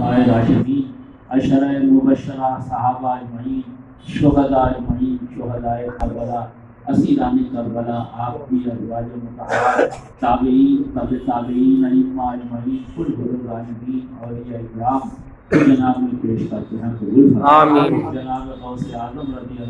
खुलफाए राशिदीन अशर मुबशरा साहबा अजमईन शहदा अजमईन शहदा करबला असीरान करबला आप भी अजवाज मुतहर ताबईन तब ताबईन अइम्मा अजमईन कुल बुजुर्गान और ये इकराम जनाब में पेश करते हैं जनाब गौ से आज़म रज़ी